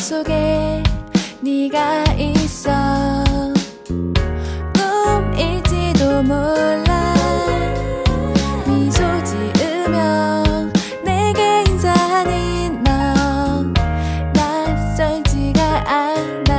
속에 네가 있어. 꿈일지도 몰라. 미소 지으며 내게 인사하는 너. 낯설지가 않아.